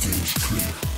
Stage clear.